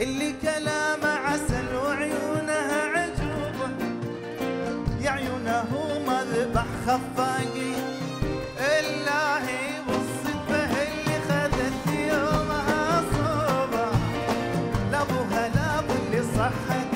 اللي كلام عسل وعيونها عجوبة. يا عيونه مذبح خفاقي. إلا هي اللي يومها صوبة. صحت